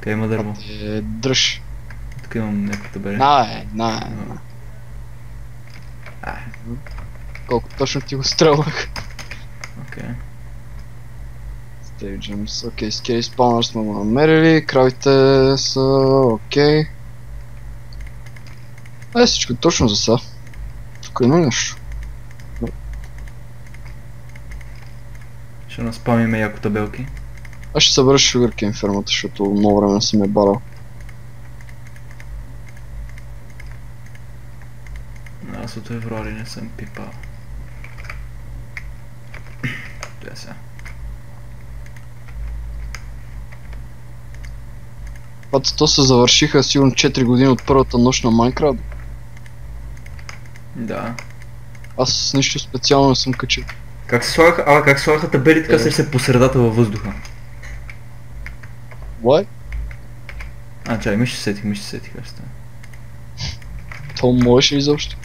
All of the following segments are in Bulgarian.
Къде има дърво? Е, дръж. Тук имам някакво табеле. На, е, на, е. А, Колко точно ти го стрелвах. окей. Стейв Джеймс, окей, скей спаунър сме го намерили, кравите са окей. Е, всичко точно за сега. Тук има нещо. Ще наспамиме яко табелки. Аз ще събера Sugarcane фермата, защото много време не съм я барал. Аз от февруари не съм пипал. Е сега. Пата то се завършиха сигурно 4 години от първата нощ на Майнкрафт. Да. Аз с нищо специално не съм качил. Как се слагаха, а, как се слагаха табели така Е. се се по средата във въздуха? What? А, чай, ми ще сетих, ми ще сетих как става. То можеш ли изобщо?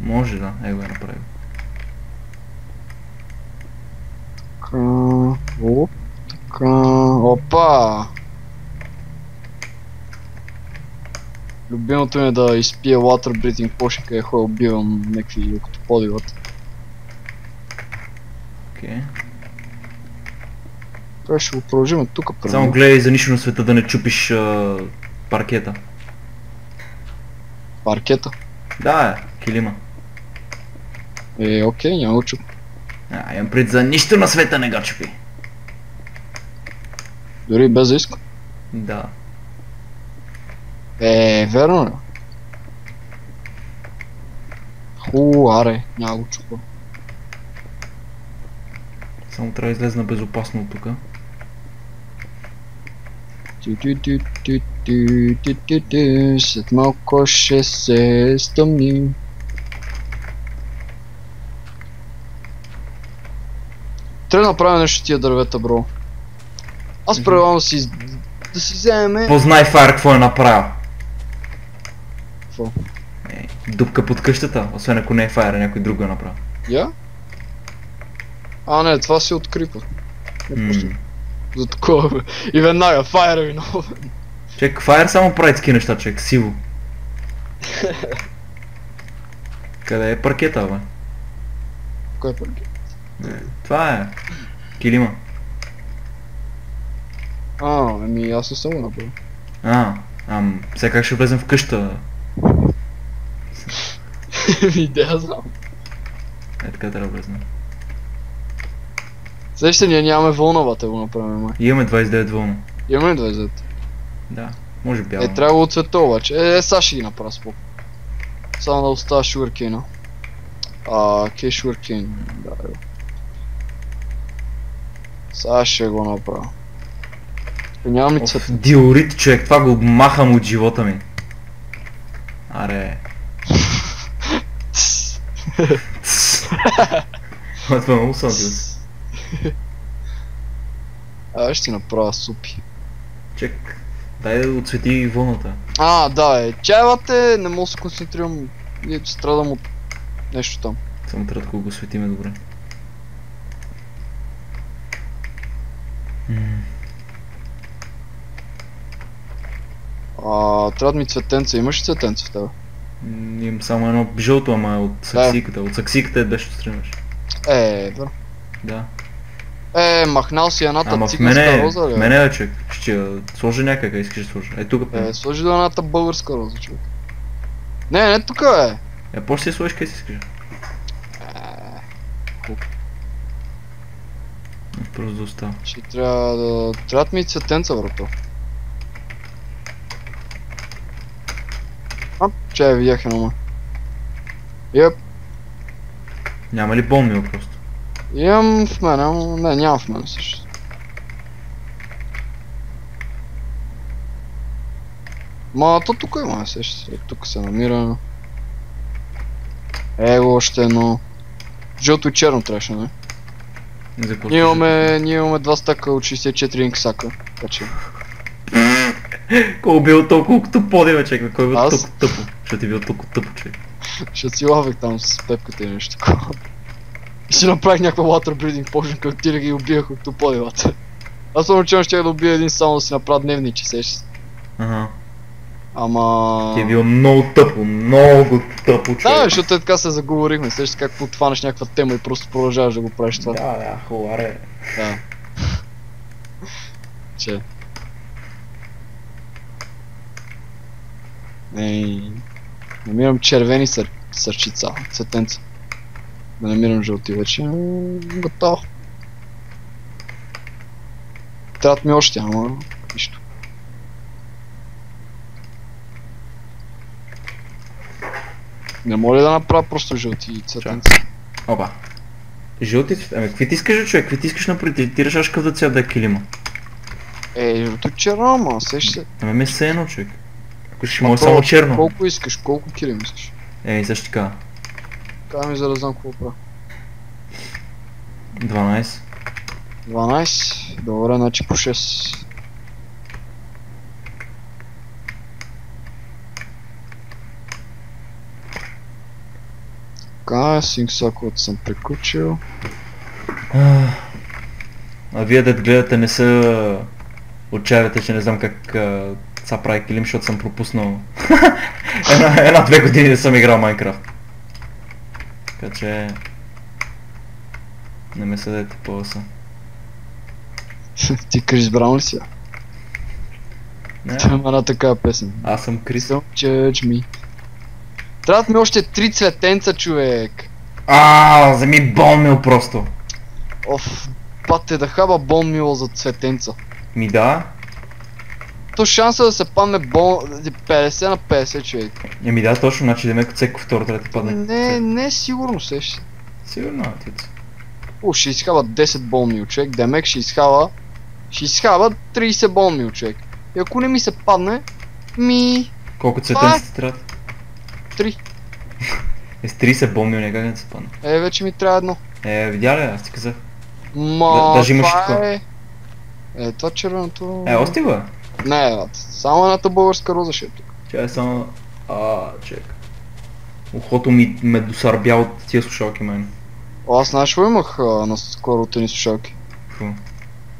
Може да, е го е направил. Така, оп, така, опа! Любимото ми е да изпия water breathing potion, къде ходя убивам някакви октоподи. Окей. Това ще го продължим от тук Само гледай за нищо на света да не чупиш а, паркета. Паркета. Да, е, килима. Е, окей, няма го чуп. А, имам пред за нищо на света не го чупи. Дори без да иска. Да. Е, верно ли? Ху, аре, няма го чупа. Само трябва да излезна безопасно от тук. След малко ще се стъмни. Трябва да направим нещо тия дървета, бро. Аз предлагам да си, да си вземем... Познай Фаер какво е направил. Какво? Е, дупка под къщата, освен ако не е Фаер, а някой друг го е направил. Я? А, не, това си от крипа. Не, просто М. За такова. И веднага, файра ви много. Човек, Фаер само прави такива неща, човек, сиво. Къде е паркета, бе? Кой е парки? Е, това е. Килима. А, ами аз не съм го направил. А, ам, сега как ще влезем в къща? Идея знам. Е, така трябва да влезем. Сеща, ние нямаме вълнова, те го направим, май. Имаме 29 вълна. Имаме ли 20? Да, може бяло. Е, трябва от цвета обаче. Е, е, сега ще ги направя спок. Само да остава шуркейна. А, кей шуркейн. Да, е. Сега ще го направя. Е, нямам ли цвета? диорит, човек, това го махам от живота ми. Аре. Това е много сладко. А, ще ти направя супи. Чек, дай да отсвети вълната. А, да, е. Чайвате, не мога да се концентрирам и страдам от нещо там. Само трябва да го светиме добре. М, А, трябва да ми цветенца. Имаш ли цветенца в тебе? Имам само едно жълто, ама е от саксиката. От саксиката е беше стримаш. Е, да. Да. Е, махнал си едната Ама циганска мене, роза, ли? в мене е човек. Ще някъде, къде искаш да сложа. Е тук. Е, Е, сложи до едната българска роза, човек. Не, не тук е. е после си сложиш къде си искаш. Просто да остава. Ще трябва да... Трябва да ми цветенца, брато. А, че я видях едно. Йеп, Няма ли бомби просто? Имам в мен, ама... Не, няма в мен също. Ма, то тук има, сеща се. Тук се намира. Его още едно. Жълто и черно трябваше, не? Ние имаме, ние имаме два стака от 64 инксака. Така че. Кой е бил толкова колкото поди, бе, човек? Кой е бил толкова тъпо? Защото ти бил толкова тъпо, човек. Ще си лавих там с пепката или нещо такова. И си направих някаква water breeding potion, като ти ги убивах от топодилата. Аз съм че щях да убия един само да си направя дневниче, сеш. Ага. Ама... Ти е било много тъпо, много тъпо човек. Да, защото е така се заговорихме, сещаш как подхванеш някаква тема и просто продължаваш да го правиш това. Да, да, хубаво, аре. Да. Че. Ей, намирам червени сър... сърчица, цветенца. Да намирам жълти вече. Готово. Трябват ми още, ама нищо. Не мога ли да направя просто жълти цветенца? Опа. Жълти. Ами, какви ти искаш, човек? Какви ти искаш ти решаваш какъв да цвят да е килима. Е, жълто черно, ама сеш се. Ами ме се едно, човек. Ако ще Ма може то, само черно. Колко искаш, колко килим искаш? Ей, също така. Казвам ми за да знам какво правя. 12. 12. Добре, значи по 6. Така, синксакот съм приключил. А вие да гледате не се отчаявате, че не знам как а, са прави килим, защото съм пропуснал една, една-две години не съм играл Майнкрафт. Така че... Не ме съдете по лъса. Ти Крис Браун ли си? Не, Това има една такава песен. аз съм Крис. Don't judge me. Трябват ми още три цветенца, човек. Ааа, вземи бонмил просто. Оф, пате да хаба бон мило за цветенца. Ми да. То шанса да се падне бон 50 на 50 човек. Еми да, точно, значи да ме всеки трябва да падне. Не, не сигурно сеш. Сигурно, отец. О, ще изхава 10 болмил човек, Демек ще изхава, ще изхава 30 болмил човек. И ако не ми се падне, ми Колко Това цветенци ти трябва? 3. Е, с 30 бомби някак не се падне. Е, вече ми трябва едно. Е, видя ли, аз ти казах. Ма, Да- даже имаш това е... Е, това червеното... Е, ости го. е. Не, брат, само едната българска роза ще е тук. Чай само... А, чек. Ухото ми ме досърбя от тия слушалки, мен. Аз знаеш какво имах а, на скоро тени слушалки? Какво?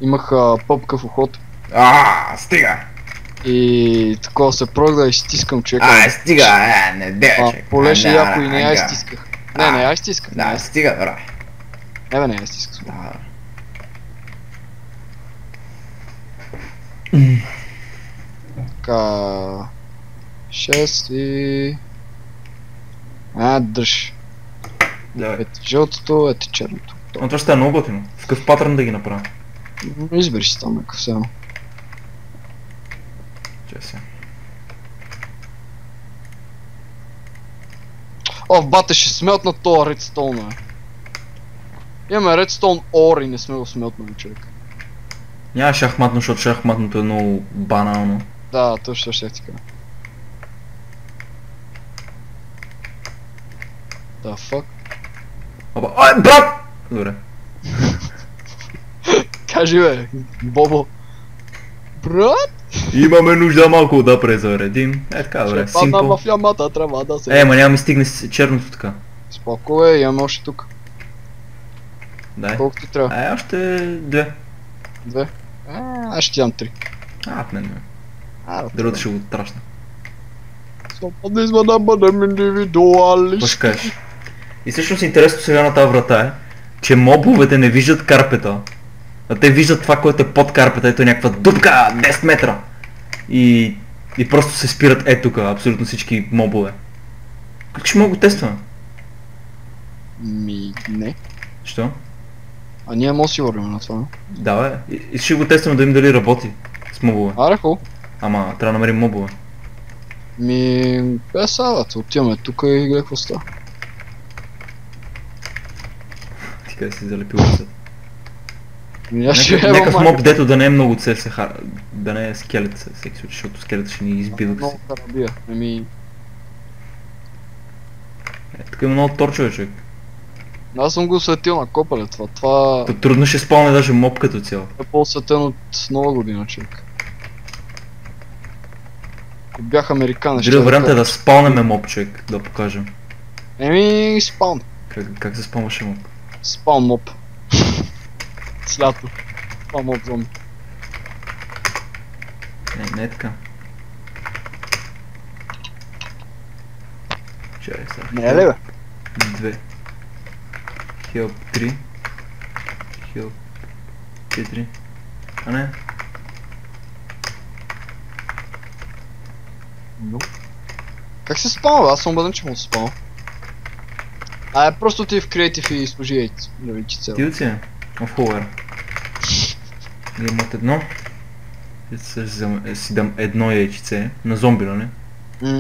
Имах а, пъпка в ухото. А, стига! И такова се пробвах да изтискам човека. А, стига, е, не де, а, чек. полеше А, яко и не я изтисках. Не, не я изтисках. не Да, стига, бра. Не, бе, не я изтисках. Да. Така... 6 и... А, дръж. Давай. Ето жълтото, ето черното. Но това ще е много готино. В какъв патрон да ги направя? Избери си там някакъв. Чай сега. О, в бате ще смелтна тоя редстоун, бе. Имаме редстоун ор и не сме го смелтнали, човек. Няма шахматно, защото шахматното е много банално. Да, точно ще ти кажа. Да, fuck. Опа, ай, брат! Добре. Кажи бе, Бобо. Брат, Имаме нужда малко да презаредим. Е така, добре. ще падна в ямата, трябва да се... Е, ма няма ми стигне черното така. Споко е, имаме още тук. Дай. Колко ти трябва? Е, още две. Две? А, аз ще ти дам три. А, от мен. бе. А, Другото ще го трашна. Свободизма да бъдем Какво ще индивидуалисти. кажеш? И всъщност интересно сега на тази врата е, че мобовете не виждат карпета. А те виждат това, което е под карпета, ето е някаква дупка, 10 метра. И, и просто се спират е тук, абсолютно всички мобове. Как ще мога го тестваме? Ми, не. Що? А ние може да си вървим на това. Да, бе. И, и ще го тестваме да видим дали работи с мобове. Аре, хубаво. Ама, трябва да намерим мобове. Ми, е садат, отиваме тук и гледай какво става. Ти къде си залепил ръцете? Ми, аз ще Някакъв, моб, дето да не е много хар... да не е скелет, всеки случай, защото скелет ще ни избива. Много карабия. Еми, Е, тук има много торчове, човек. аз съм го осветил на копале това. Това То трудно ще спалне даже моб като цяло. е по-осветен от нова година, човек. Като бях американец. Дори времето е да спалнеме моб, човек, да покажем. Еми, спалн. Как, как се спалнваше моб? Спалн моб. Слято. Спалн моб зомби. Не, не е така. Чай, сега. Не е ли бе? Две. Хелп три. Хелп 4. А не, Ну. Как се спамва? Аз съм убеден, че му се спамва. А е просто ти в креатив и служи яйцо. Да ви че цел. Ти оценя? В Howare. Имат едно. Е, си дам едно яйчице на зомби, нали? М.